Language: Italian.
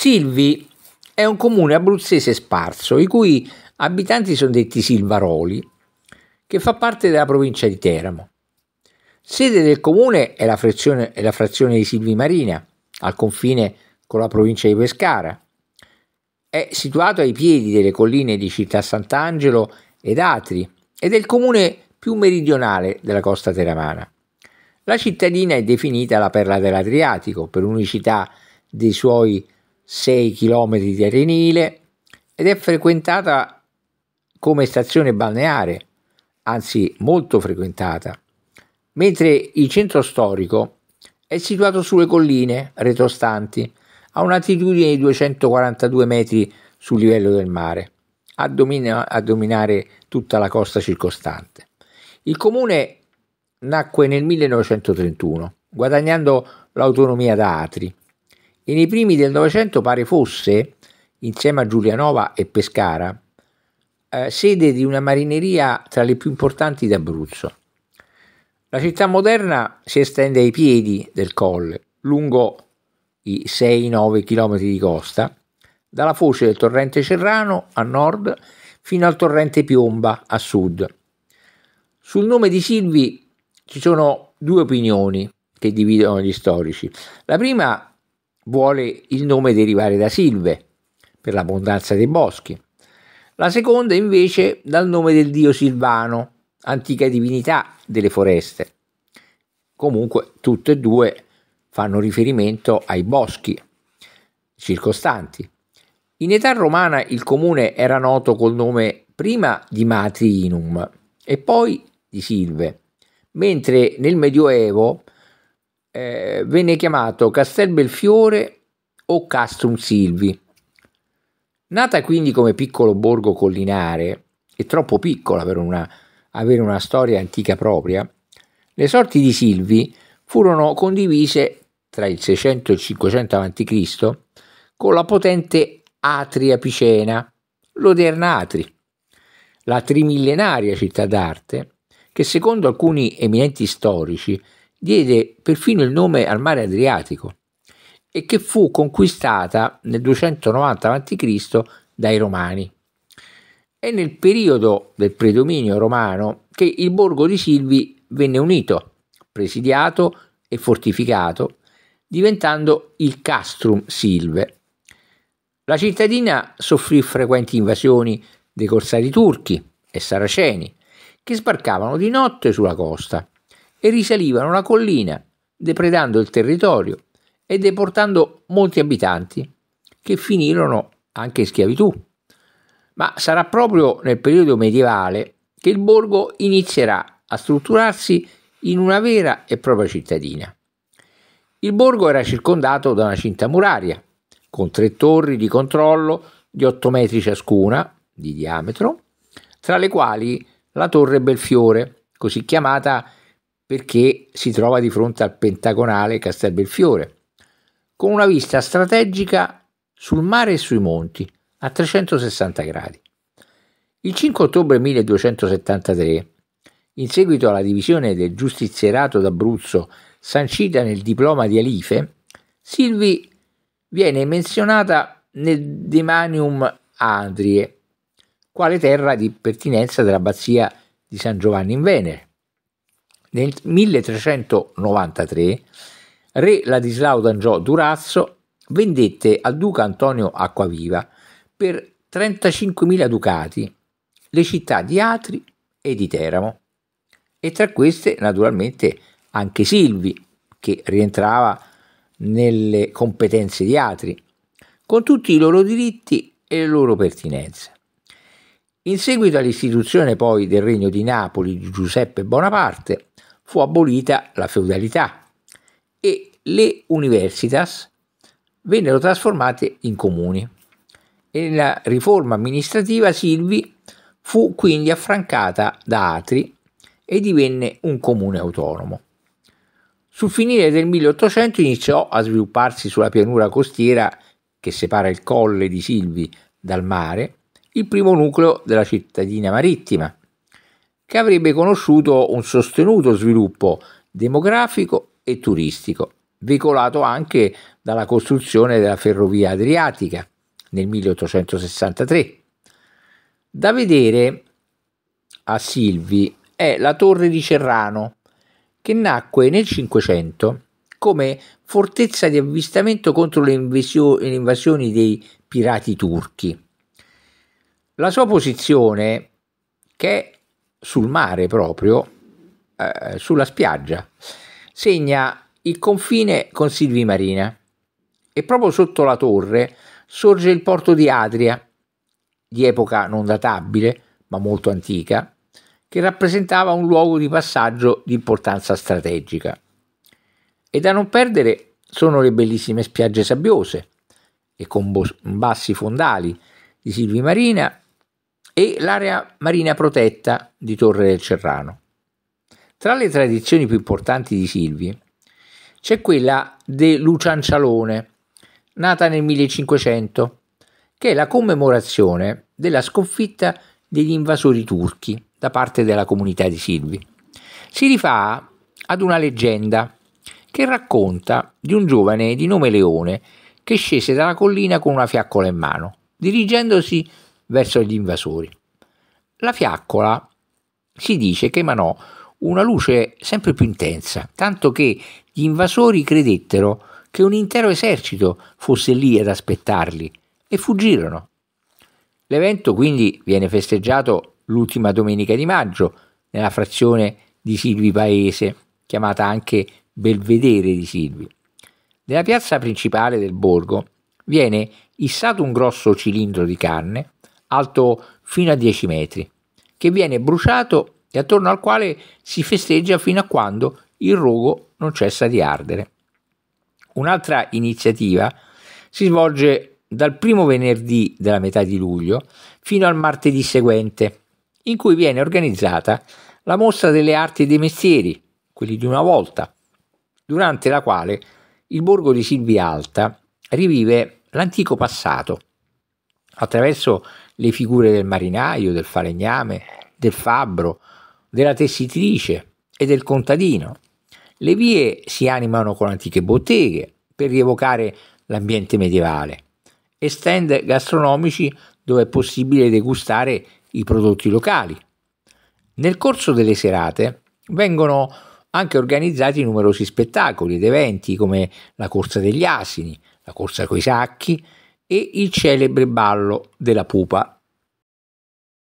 Silvi è un comune abruzzese sparso, i cui abitanti sono detti Silvaroli, che fa parte della provincia di Teramo. Sede del comune è la frazione, è la frazione di Silvi Marina, al confine con la provincia di Pescara. È situato ai piedi delle colline di Città Sant'Angelo ed Atri ed è il comune più meridionale della costa teramana. La cittadina è definita la perla dell'Adriatico per l'unicità dei suoi 6 km di arenile ed è frequentata come stazione balneare, anzi molto frequentata, mentre il centro storico è situato sulle colline retrostanti a un'altitudine di 242 metri sul livello del mare, a, domina- a dominare tutta la costa circostante. Il comune nacque nel 1931, guadagnando l'autonomia da Atri, e nei primi del Novecento pare fosse, insieme a Giulianova e Pescara, eh, sede di una marineria tra le più importanti d'Abruzzo. La città moderna si estende ai piedi del colle, lungo i 6-9 km di costa, dalla foce del torrente Cerrano a nord fino al torrente Piomba a sud. Sul nome di Silvi ci sono due opinioni che dividono gli storici. La prima vuole il nome derivare da Silve, per l'abbondanza dei boschi. La seconda invece dal nome del dio Silvano, antica divinità delle foreste. Comunque tutte e due fanno riferimento ai boschi circostanti. In età romana il comune era noto col nome prima di Matriinum e poi di Silve, mentre nel Medioevo eh, venne chiamato Castelbelfiore o Castrum Silvi. Nata quindi come piccolo borgo collinare e troppo piccola per una, avere una storia antica propria, le sorti di Silvi furono condivise tra il 600 e il 500 a.C. con la potente Atria Picena, l'odierna Atri, la trimillenaria città d'arte che secondo alcuni eminenti storici diede perfino il nome al mare Adriatico e che fu conquistata nel 290 a.C. dai Romani. È nel periodo del predominio romano che il borgo di Silvi venne unito, presidiato e fortificato diventando il Castrum Silve. La cittadina soffrì frequenti invasioni dei corsari turchi e saraceni che sbarcavano di notte sulla costa e risalivano la collina, depredando il territorio e deportando molti abitanti che finirono anche in schiavitù. Ma sarà proprio nel periodo medievale che il borgo inizierà a strutturarsi in una vera e propria cittadina. Il borgo era circondato da una cinta muraria, con tre torri di controllo di 8 metri ciascuna di diametro, tra le quali la torre Belfiore, così chiamata perché si trova di fronte al pentagonale Castel Belfiore, con una vista strategica sul mare e sui monti a 360 gradi. Il 5 ottobre 1273, in seguito alla divisione del giustizierato d'Abruzzo sancita nel diploma di Alife, Silvi viene menzionata nel Demanium Adrie, quale terra di pertinenza dell'abbazia di San Giovanni in Venere. Nel 1393 re Ladislao d'Angiò Durazzo vendette al duca Antonio Acquaviva per 35.000 ducati le città di Atri e di Teramo e tra queste naturalmente anche Silvi, che rientrava nelle competenze di Atri, con tutti i loro diritti e le loro pertinenze. In seguito all'istituzione poi del regno di Napoli di Giuseppe Bonaparte fu abolita la feudalità e le universitas vennero trasformate in comuni e nella riforma amministrativa Silvi fu quindi affrancata da Atri e divenne un comune autonomo. Sul finire del 1800 iniziò a svilupparsi sulla pianura costiera che separa il colle di Silvi dal mare il primo nucleo della cittadina marittima, che avrebbe conosciuto un sostenuto sviluppo demografico e turistico veicolato anche dalla costruzione della ferrovia adriatica nel 1863. Da vedere a Silvi è la torre di Cerrano, che nacque nel Cinquecento come fortezza di avvistamento contro le, le invasioni dei pirati turchi. La sua posizione, che è sul mare proprio, eh, sulla spiaggia, segna il confine con Silvi Marina e proprio sotto la torre sorge il porto di Adria, di epoca non databile, ma molto antica, che rappresentava un luogo di passaggio di importanza strategica. E da non perdere sono le bellissime spiagge sabbiose e con bassi fondali di Silvi Marina e l'area marina protetta di Torre del Cerrano. Tra le tradizioni più importanti di Silvi c'è quella de Luciancialone, nata nel 1500, che è la commemorazione della sconfitta degli invasori turchi da parte della comunità di Silvi. Si rifà ad una leggenda che racconta di un giovane di nome Leone che scese dalla collina con una fiaccola in mano, dirigendosi verso gli invasori. La fiaccola si dice che emanò una luce sempre più intensa, tanto che gli invasori credettero che un intero esercito fosse lì ad aspettarli e fuggirono. L'evento quindi viene festeggiato l'ultima domenica di maggio nella frazione di Silvi Paese, chiamata anche Belvedere di Silvi. Nella piazza principale del borgo viene issato un grosso cilindro di carne, alto fino a 10 metri, che viene bruciato e attorno al quale si festeggia fino a quando il rogo non cessa di ardere. Un'altra iniziativa si svolge dal primo venerdì della metà di luglio fino al martedì seguente, in cui viene organizzata la mostra delle arti e dei mestieri, quelli di una volta, durante la quale il borgo di Silvia Alta rivive l'antico passato attraverso le figure del marinaio, del falegname, del fabbro, della tessitrice e del contadino. Le vie si animano con antiche botteghe per rievocare l'ambiente medievale e stand gastronomici dove è possibile degustare i prodotti locali. Nel corso delle serate vengono anche organizzati numerosi spettacoli ed eventi come la corsa degli asini, la corsa coi sacchi e il celebre ballo della pupa